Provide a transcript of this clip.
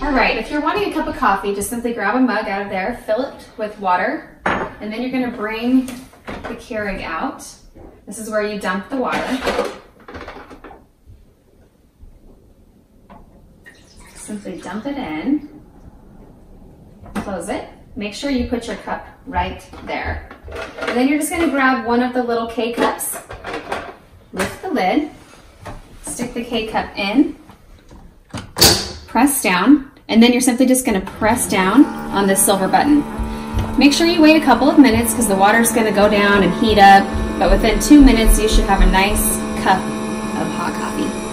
All right, if you're wanting a cup of coffee, just simply grab a mug out of there, fill it with water, and then you're gonna bring the Keurig out. This is where you dump the water. Simply dump it in, close it. Make sure you put your cup right there. And then you're just gonna grab one of the little K-cups, lift the lid, stick the K-cup in, press down, and then you're simply just gonna press down on this silver button. Make sure you wait a couple of minutes because the water's gonna go down and heat up, but within two minutes you should have a nice cup of hot coffee.